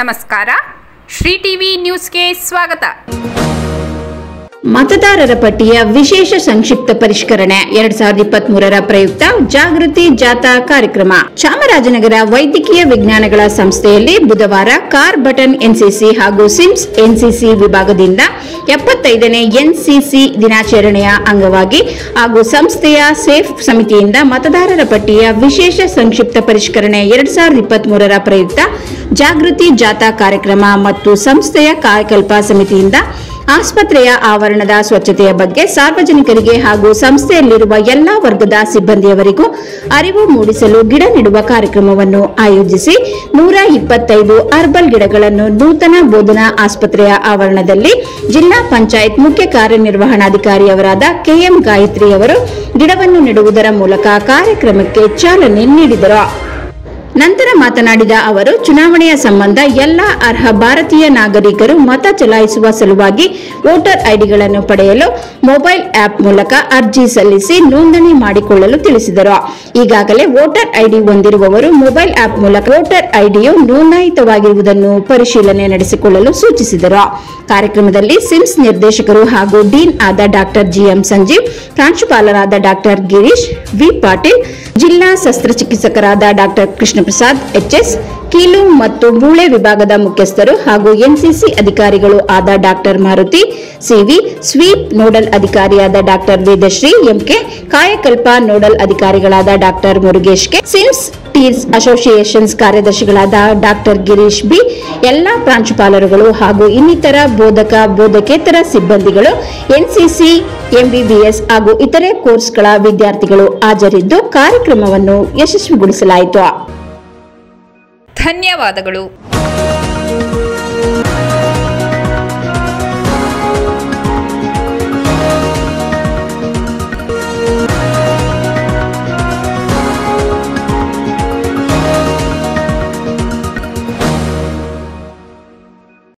ನಮಸ್ಕಾರ. ಶ್ರೀ ಟಿವಿ ನ್ಯೂಸ್ಗೆ ಸ್ವಾಗತ. ಮತದಾರರ ಪಟ್ಟಿಯ ವಿಶೇಷ ಸಂಕ್ಷಿಪ್ತ ಪರಿಷ್ಕರಣೆ ಎರಡ್ ಸಾವಿರದ ಇಪ್ಪತ್ತ್ ಮೂರರ ಪ್ರಯುಕ್ತ ಜಾಗೃತಿ ಜಾಥಾ ಕಾರ್ಯಕ್ರಮ. ಚಾಮರಾಜನಗರ ವೈದ್ಯಕೀಯ ವಿಜ್ಞಾನಗಳ ಸಂಸ್ಥೆಯಲ್ಲಿ ಬುಧವಾರ ಕಾರ್ ಬಟನ್ ಎನ್ಸಿಸಿ ಹಾಗೂ ಸಿಮ್ಸ್ ಎನ್ಸಿಸಿ ವಿಭಾಗದಿಂದ ಎಪ್ಪತ್ತೈದನೇ ಎನ್ಸಿಸಿ ದಿನಾಚರಣೆಯ ಅಂಗವಾಗಿ ಹಾಗೂ ಸಂಸ್ಥೆಯ ಸೇಫ್ ಸಮಿತಿಯಿಂದ ಮತದಾರರ ಪಟ್ಟಿಯ ವಿಶೇಷ ಸಂಕ್ಷಿಪ್ತ ಪರಿಷ್ಕರಣೆ ಎರಡ್ ಸಾವಿರದ ಇಪ್ಪತ್ತ್ ಮೂರರ ಪ್ರಯುಕ್ತ ಜಾಗೃತಿ ಜಾಥಾ ಕಾರ್ಯಕ್ರಮ ಮತ್ತು ಸಂಸ್ಥೆಯ ಕಾಯಕಲ್ಪ ಸಮಿತಿಯಿಂದ ಆಸ್ಪತ್ರೆಯ ಆವರಣದ ಸ್ವಚ್ಛತೆಯ ಬಗ್ಗೆ ಸಾರ್ವಜನಿಕರಿಗೆ ಹಾಗೂ ಸಂಸ್ಥೆಯಲ್ಲಿರುವ ಎಲ್ಲಾ ವರ್ಗದ ಸಿಬ್ಬಂದಿಯವರಿಗೂ ಅರಿವು ಮೂಡಿಸಲು ಗಿಡ ನೆಡುವ ಕಾರ್ಯಕ್ರಮವನ್ನು ಆಯೋಜಿಸಿ ನೂರ ಇಪ್ಪತ್ತೈದು ಅರ್ಬಲ್ ಗಿಡಗಳನ್ನು ನೂತನ ಬೋಧನಾ ಆಸ್ಪತ್ರೆಯ ಆವರಣದಲ್ಲಿ ಜಿಲ್ಲಾ ಪಂಚಾಯತ್ ಮುಖ್ಯ ಕಾರ್ಯನಿರ್ವಹಣಾಧಿಕಾರಿಯವರಾದ ಕೆಎಂ ಗಾಯತ್ರಿ ಅವರು ಗಿಡವನ್ನು ನೆಡುವುದರ ಮೂಲಕ ಕಾರ್ಯಕ್ರಮಕ್ಕೆ ಚಾಲನೆ ನೀಡಿದರು. ನಂತರ ಮಾತನಾಡಿದ ಅವರು, ಚುನಾವಣೆಯ ಸಂಬಂಧ ಎಲ್ಲ ಅರ್ಹ ಭಾರತೀಯ ನಾಗರಿಕರು ಮತ ಚಲಾಯಿಸುವ ಸಲುವಾಗಿ ವೋಟರ್ ಐಡಿಗಳನ್ನು ಪಡೆಯಲು ಮೊಬೈಲ್ ಆಪ್ ಮೂಲಕ ಅರ್ಜಿ ಸಲ್ಲಿಸಿ ನೋಂದಣಿ ಮಾಡಿಕೊಳ್ಳಲು ತಿಳಿಸಿದರು. ಈಗಾಗಲೇ ವೋಟರ್ ಐಡಿ ಹೊಂದಿರುವವರು ಮೊಬೈಲ್ ಆಪ್ ಮೂಲಕ ವೋಟರ್ ಐಡಿಯು ನೋಂದಾಯಿತವಾಗಿರುವುದನ್ನು ಪರಿಶೀಲನೆ ನಡೆಸಿಕೊಳ್ಳಲು ಸೂಚಿಸಿದರು. ಕಾರ್ಯಕ್ರಮದಲ್ಲಿ ಸಿಮ್ಸ್ ನಿರ್ದೇಶಕರು ಹಾಗೂ ಡೀನ್ ಆದ ಡಾಕ್ಟರ್ ಜಿಎಂ ಸಂಜೀವ್, ಪ್ರಾಂಶುಪಾಲರಾದ ಡಾಕ್ಟರ್ ಗಿರೀಶ್, ವಿ ಪಾಟೀಲ್ ಜಿಲ್ಲಾ ಶಸ್ತ್ರಚಿಕಿತ್ಸಕರಾದ ಡಾಕ್ಟರ್ ಕೃಷ್ಣಪ್ರಸಾದ್, ಎಚ್ಎಸ್, ಕೀಲು ಮತ್ತು ಮೂಳೆ ವಿಭಾಗದ ಮುಖ್ಯಸ್ಥರು ಹಾಗೂ ಎನ್ಸಿಸಿ ಅಧಿಕಾರಿಗಳು ಆದ doctor Maruti, C V, sweep nodal ಅಧಿಕಾರಿಯಾದ doctor Vedashree, M K, Kayakalp nodal ಅಧಿಕಾರಿಗಳಾದ doctor Murugesh K CIMS teachers associations ಕಾರ್ಯದರ್ಶಿಗಳಾದ ಡಾಕ್ಟರ್ ಗಿರೀಶ್ ಬಿ, ಎಲ್ಲಾ ಪ್ರಾಂಶುಪಾಲರುಗಳು ಹಾಗೂ ಇನ್ನಿತರ ಬೋಧಕ, ಬೋಧಕೇತರ ಸಿಬ್ಬಂದಿಗಳು, ಎನ್ಸಿಸಿ, ಎಂಬಿಬಿಎಸ್ ಹಾಗೂ ಇತರೆ ಕೋರ್ಸ್ಗಳ ವಿದ್ಯಾರ್ಥಿಗಳು ಹಾಜರಿದ್ದು ಕಾರ್ಯಕ್ರಮವನ್ನು ಯಶಸ್ವಿಗೊಳಿಸಲಾಯಿತು. ಧನ್ಯವಾದಗಳು.